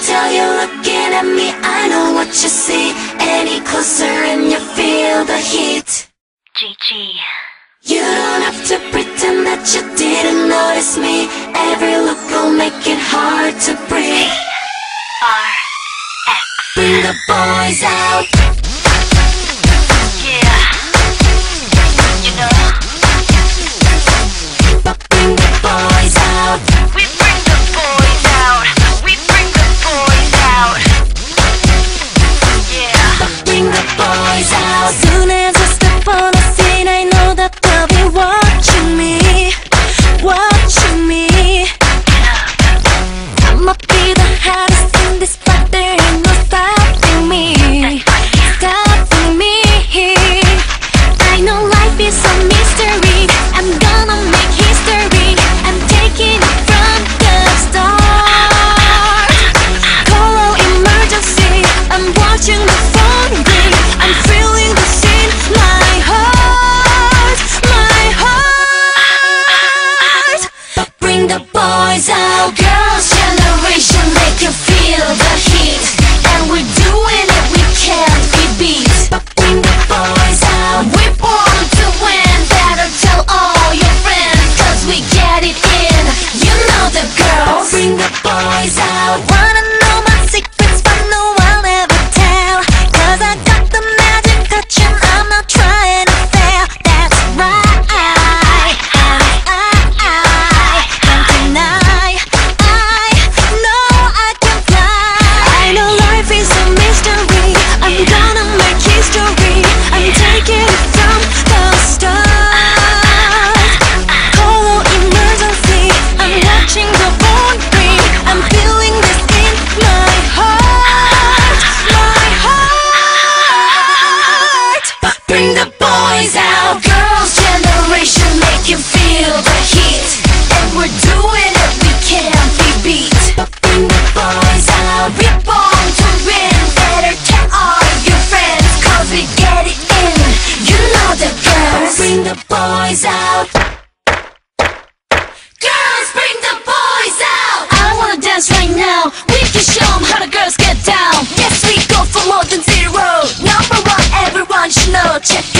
until you're looking at me I know what you see. Any closer and you feel the heat. GG You don't have to pretend that you didn't notice me. Every look will make it hard to breathe. R X. Bring the boys out. bring the boys out. Girls, bring the boys out. I wanna dance right now. We can show them how the girls get down. Yes, we go for more than zero. Number one, everyone should know. Check it